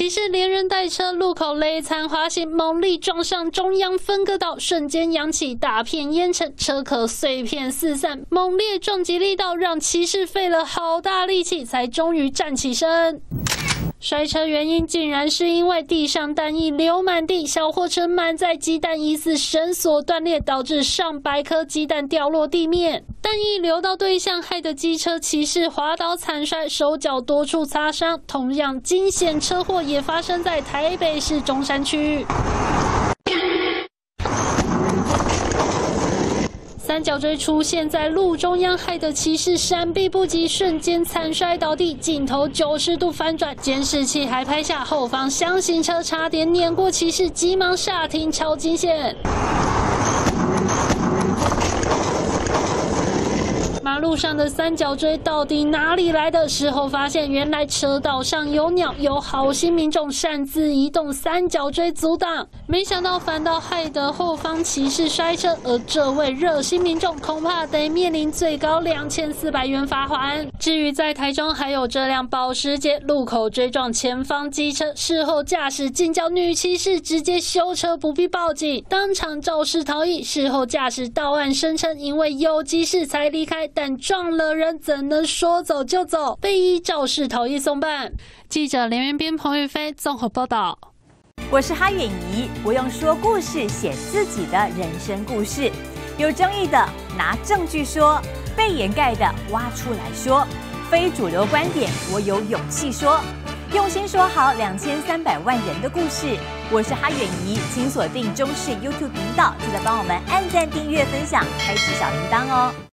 骑士连人带车路口勒残滑行，猛力撞上中央分割道，瞬间扬起大片烟尘，车壳碎片四散。猛烈撞击力道让骑士费了好大力气，才终于站起身。摔车原因竟然是因为地上蛋液流满地，小货车满载鸡蛋，疑似绳索断裂，导致上百颗鸡蛋掉落地面。蛋液流到对象，害得机车骑士滑倒惨摔，手脚多处擦伤。同样惊险车祸也发生在台北市中山区。三角锥出现在路中央，害得骑士闪避不及，瞬间惨摔倒地，镜头九十度翻转，监视器还拍下后方箱型车差点碾过骑士，急忙刹停，超惊险。马路上的三角锥到底哪里来的？事后发现，原来车道上有鸟，有好心民众擅自移动三角锥阻挡，没想到反倒害得后方骑士摔车，而这位热心民众恐怕得面临最高两千四百元罚款。至于在台中，还有这辆保时捷路口追撞前方机车，事后驾驶竟叫女骑士直接修车，不必报警，当场肇事逃逸。事后驾驶到案声称，因为有急事才离开。但撞了人，怎能说走就走？被依肇事逃逸送办。记者连元斌、彭玉飞综合报道。我是哈远怡，我用说故事写自己的人生故事。有争议的拿证据说，被掩盖的挖出来说，非主流观点我有勇气说。用心说好两千三百万人的故事。我是哈远怡，请锁定中视 YouTube 频道，记得帮我们按赞、订阅、分享，开启小铃铛哦。